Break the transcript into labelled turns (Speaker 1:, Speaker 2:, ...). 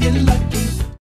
Speaker 1: get lucky.